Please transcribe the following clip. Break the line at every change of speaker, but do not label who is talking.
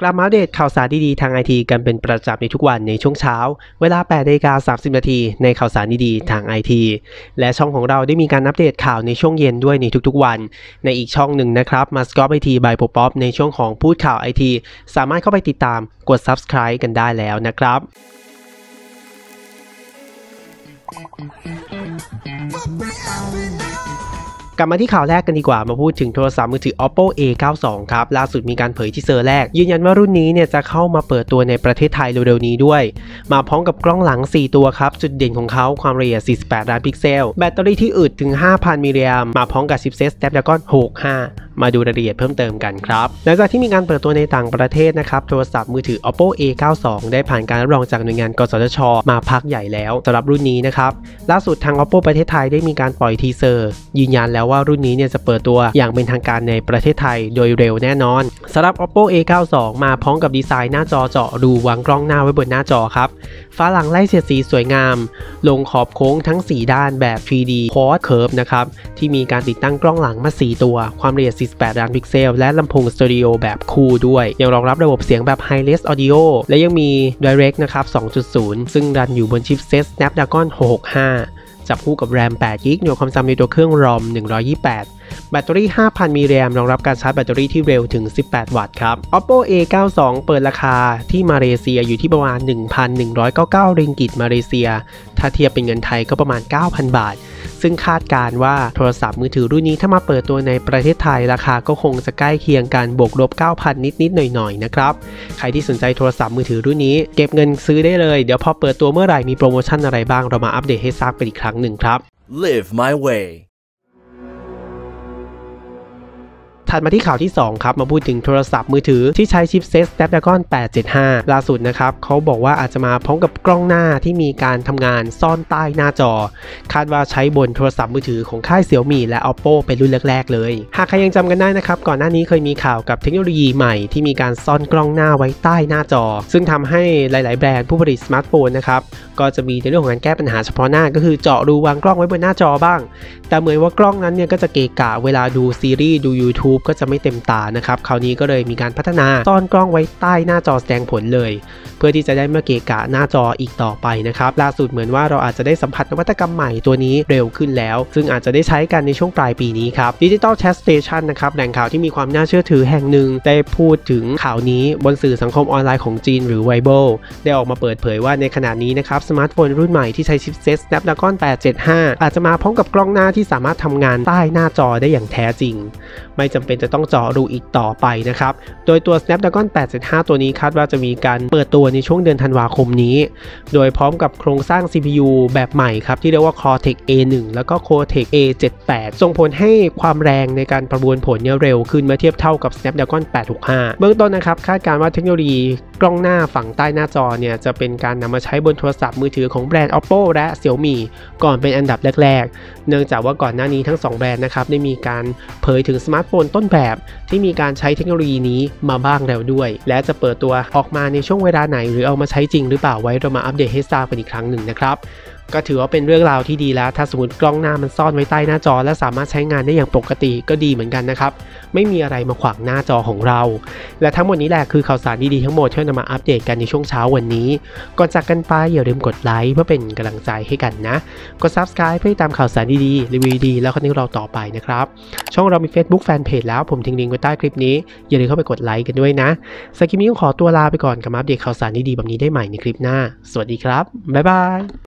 กลับมาอัปเดตข่าวสารดีๆทางไอทีกันเป็นประจำในทุกวันในช่วงเช้า เวลา8นาฬิกา30 นาทีในข่าวสารดีๆทางไอทีและช่องของเราได้มีการอัปเดตข่าวในช่วงเย็นด้วยในทุกๆวัน ในอีกช่องหนึ่งนะครับมาสกอปไอทีบายโปป๊อปในช่วงของพูดข่าวไอทีสามารถเข้าไปติดตามกด Subscribe กันได้แล้วนะครับ กลับมาที่ข่าวแรกกันดีกว่ามาพูดถึงโทรศัพท์มือถือ Oppo A92 ครับ ล่าสุดมีการเผย teaser แรก ยืนยันว่ารุ่นนี้เนี่ยจะเข้ามาเปิดตัวในประเทศไทยเร็วๆนี้ด้วย มาพร้อมกับกล้องหลัง 4 ตัวครับ จุดเด่นของเขาความละเอียด 48 ล้านพิกเซล แบตเตอรี่ที่อึดถึง 5,000มิลลิแอมป์มาพร้อมกับชิปเซ็ต Snapdragon 665 มาดูรายละเอียดเพิ่มเติมกันครับหลังจากที่มีการเปิดตัวในต่างประเทศนะครับโทรศัพท์มือถือ Oppo A92 ได้ผ่านการรับรองจากหน่วยงาน กสทช มาพักใหญ่แล้วสำหรับรุ่นนี้นะครับล่าสุดทาง Oppo ประเทศไทยได้มีการปล่อย teaser ยืนยันแล้วว่ารุ่นนี้เนี่ยจะเปิดตัวอย่างเป็นทางการในประเทศไทยโดยเร็วแน่นอนสำหรับ Oppo A92 มาพร้อมกับดีไซน์หน้าจอเจาะรูวางกล้องหน้าไว้บนหน้าจอครับฟ้าหลังไล่เสียดสีสวยงาม ลงขอบโค้งทั้ง 4 ด้านแบบ 3D Quad Curve นะครับที่มีการติดตั้งกล้องหลังมา 4 ตัว ความละเอียด48 ล้านพิกเซล และลำโพงสเตอริโอแบบคู่ด้วย ยังรองรับระบบเสียงแบบ Hi-Res Audio และยังมี Dirac นะครับ 2.0 ซึ่งรันอยู่บนชิปเซต Snapdragon 665 จับคู่กับ RAM 8 GB หน่วยความจำในตัวเครื่อง ROM 128 แบตเตอรี่ 5,000มิลลิแอมป์รองรับการชาร์จแบตเตอรี่ที่เร็วถึง 18 วัตต์ครับ Oppo A92 เปิดราคาที่มาเลเซียอยู่ที่ประมาณ 1,199 ริงกิตมาเลเซีย ถ้าเทียบเป็นเงินไทยก็ประมาณ 9,000 บาท ซึ่งคาดการณ์ว่าโทรศัพท์มือถือรุ่นนี้ถ้ามาเปิดตัวในประเทศไทยราคาก็คงจะใกล้เคียงกันบวกลบ 9,000 นิดๆหน่อยๆนะครับ ใครที่สนใจโทรศัพท์มือถือรุ่นนี้ เก็บเงินซื้อได้เลย เดี๋ยวพอเปิดตัวเมื่อไหร่มีโปรโมชั่นอะไรบ้างเรามาอัปเดตให้ทราบกันอีกครั้ง หนึ่งครับ
Live my way.
ถัดมาที่ข่าวที่ 2 ครับ มาพูดถึงโทรศัพท์มือถือที่ใช้ชิปเซต Snapdragon 875 ล่าสุดนะครับเขาบอกว่าอาจจะมาพร้อมกับกล้องหน้าที่มีการทำงานซ่อนใต้หน้าจอ คาดว่าใช้บนโทรศัพท์มือถือของค่าย Xiaomi และ Oppo เป็นรุ่นแรก ๆ เลย หากใครยังจำกันได้นะครับ ก่อนหน้านี้เคยมีข่าวกับเทคโนโลยีใหม่ที่มีการซ่อนกล้องหน้าไว้ใต้หน้าจอ ซึ่งทำให้หลาย ๆ แบรนด์ผู้ผลิตสมาร์ทโฟนนะครับก็จะมีในเรื่องของการแก้ปัญหาเฉพาะหน้าก็คือเจาะรูวางกล้องไว้บนหน้าจอบ้าง แต่เหมือนว่ากล้องนั้นเนี่ยก็จะเกะกะเวลาดูซีรีส์ดู YouTube ก็จะไม่เต็มตานะครับคราวนี้ก็เลยมีการพัฒนาซ่อนกล้องไว้ใต้หน้าจอแสดงผลเลย เพื่อที่จะได้ไม่เกะกะหน้าจออีกต่อไปนะครับล่าสุดเหมือนว่าเราอาจจะได้สัมผัสนวัตกรรมใหม่ตัวนี้เร็วขึ้นแล้ว ซึ่งอาจจะได้ใช้กันในช่วงปลายปีนี้ครับ Digital Chat Station นะครับแหล่งข่าวที่มีความน่าเชื่อถือแห่งหนึ่งได้พูดถึงข่าวนี้บนสื่อสังคมออนไลน์ของจีนหรือ Weibo ได้ออกมาเปิดเผยว่าในขณะนี้นะครับสมาร์ทโฟนรุ่นใหม่ที่ใช้ชิปเซ็ต Snapdragon 875 อาจจะมาพร้อมกับกล้องหน้าที่สามารถทำงานใต้หน้าจอได้อย่างแท้จริง ไม่จำเป็นจะต้องเจาะรูอีกต่อไปนะครับ โดยตัว Snapdragon 875 ตัวนี้คาดว่าจะมีการเปิดตัวในช่วงเดือนธันวาคมนี้ โดยพร้อมกับโครงสร้าง CPU แบบใหม่ครับ ที่เรียกว่า Cortex X1 แล้วก็ Cortex A78 ส่งผลให้ความแรงในการประมวลผลเนี่ยเร็วขึ้นเมื่อเทียบเท่ากับ Snapdragon 865 เบื้องต้นนะครับคาดการณ์ว่าเทคโนโลยีกล้องหน้าฝั่งใต้หน้าจอเนี่ยจะเป็นการนำมาใช้บนโทรศัพท์มือถือของแบรนด์ Oppo และ Xiaomi ก่อนเป็นอันดับแรก ๆ เนื่องจากว่าก่อนหน้านี้ทั้ง 2 แบรนด์นะครับได้มีการเผยถึงสมาร์ทโฟนต้นแบบที่มีการใช้เทคโนโลยีนี้มาบ้างแล้วด้วย และจะเปิดตัวออกมาในช่วงเวลาไหน หรือเอามาใช้จริงหรือเปล่าไว้เรามาอัปเดตให้ทราบกันอีกครั้งหนึ่งนะครับ ก็ถือว่าเป็นเรื่องราวที่ดีแล้ว ถ้าสมมติกล้องหน้ามันซ่อนไว้ใต้หน้าจอ และสามารถใช้งานได้อย่างปกติก็ดีเหมือนกันนะครับ ไม่มีอะไรมาขวางหน้าจอของเรา และทั้งหมดนี้แหละคือข่าวสารดีๆทั้งหมดที่นำมาอัปเดตกันในช่วงเช้าวันนี้ ก่อนจากกันไปอย่าลืมกดไลค์เพื่อเป็นกำลังใจให้กันนะ กด subscribe เพื่อตามข่าวสารดีๆรีวิวดีแล้วคอนเทนต์เราต่อไปนะครับ ช่องเรามี Facebook Fanpage แล้วผมทิ้งลิงก์ไว้ใต้คลิปนี้อย่าลืมเข้าไปกดไลค์กันด้วยนะสกิมนี้งขอตัวลาไปก่อนกับอัปเดตข่าวสารดีๆแบบนี้ได้ใหม่ในคลิปหน้า สวัสดีครับบ๊ายบาย